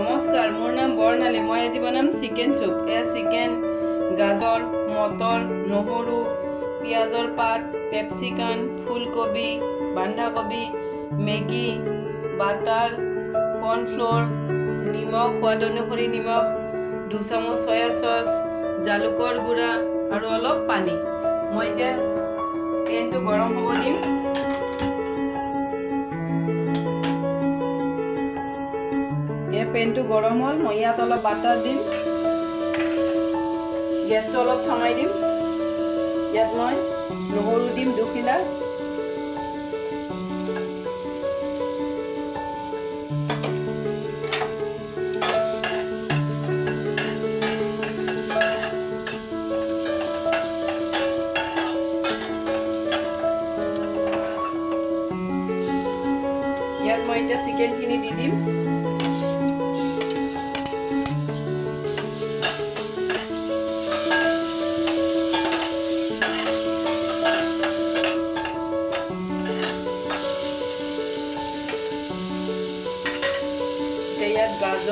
নমস্কাৰ মোৰ নাম বৰ্ণালী মই আজি বনাম চিকেন চুপ। এয়া চিকেন গাজৰ মটৰ নহৰু পিঁয়াজৰ পাত পেপচিকান ফুলকবি বন্ধাকবি মেগী বাটাৰ কৰ্ণফ্ল'ৰ নিমখ সোৱাদ অনুসৰি নিমখ দুচামুচ চয়া চচ জালুকৰ গুড়া আৰু অলপ পানী। মই এতিয়া পেনটো গৰম হ'ব দিম। পেনটো গৰম হ'ল মই ইয়াত অলপ বাটাৰ দিম। গেছটো অলপ থমাই দিম। ইয়াত মই নহৰু দিম দুখিলা ইয়াত মই এতিয়া চিকেনখিনি দি দিম।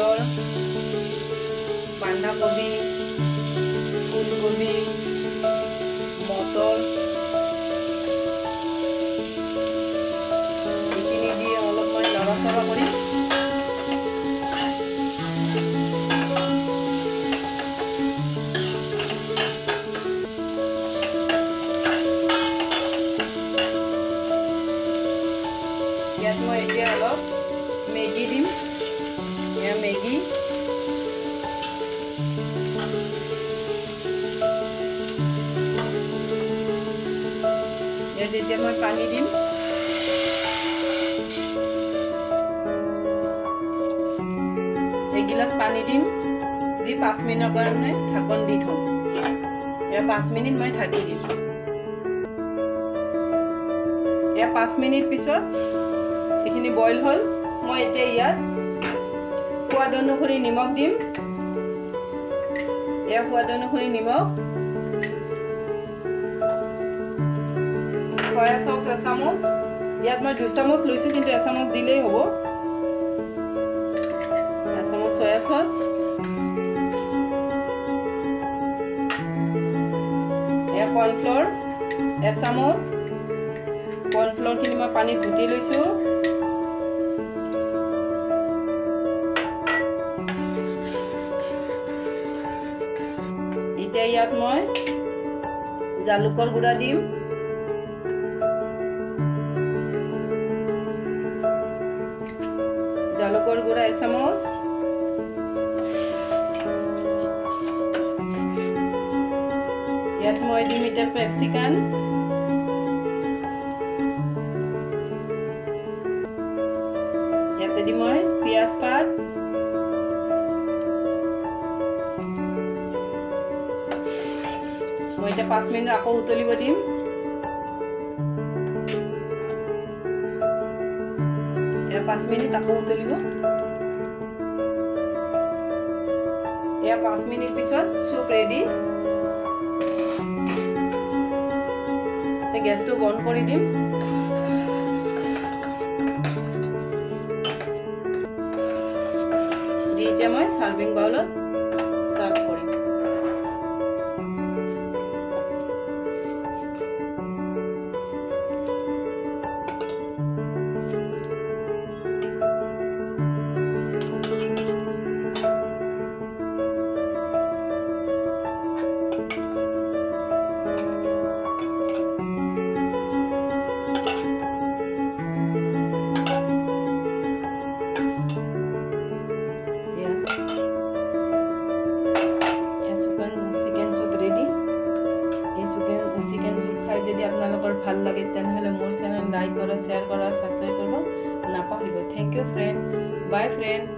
ইয়াত গাজৰ বন্ধাকবি ফুলকবি মটৰ এইখিনি দি অলপ মই লৰা চৰা কৰিম ইয়াত মই এতিয়া অলপ মেগী দিম। এয়া মেগী ইয়াত এতিয়া মই পানী দিম এগিলাচ পানী দিম দি পাঁচ মিনিটৰ কাৰণে ঢাকন দি থ'ম এয়া পাঁচ মিনিট মই ঢাকি দিম এয়া পাঁচ মিনিট পিছত এইখিনি বইল হ'ল মই এতিয়া ইয়াত সোৱাদ অনুসৰি নিমখ দিম। এয়া সোৱাদ অনুসৰি নিমখ। ছয়া চচ এচামুচ। ইয়াত মই দুচামুচ লৈছোঁ কিন্তু এচামুচ দিলেই হ'ব। এচামুচ ছয়া চচ। এয়া কৰ্ণফ্ল'ৰ এচামুচ। কৰ্ণফ্ল'ৰখিনি মই পানীত গুটি লৈছোঁ। এতিয়া ইয়াত মই জালুকৰ গুড়া দিম। জালুকৰ গুড়া এচামুচ। ইয়াত মই দিম এতিয়া পেপচিকান। ইয়াতে দিম মই পিঁয়াজ পাত। এতিয়া পাঁচ মিনিট আকৌ উতলিব দিম। পাঁচ মিনিট আকৌ উতলিব। এয়া পাঁচ মিনিট পিছত চুপ ৰেডি গেছটো বন্ধ কৰি দিম। দি এতিয়া মই চাৰ্ভিং বাউলত যদি আপোনালোকৰ ভাল লাগে তেনেহ'লে মোৰ চেনেল লাইক কৰা শ্বেয়াৰ কৰা ছাবস্ক্ৰাইব কৰিব নাপাহৰিব। Thank you friend bye friend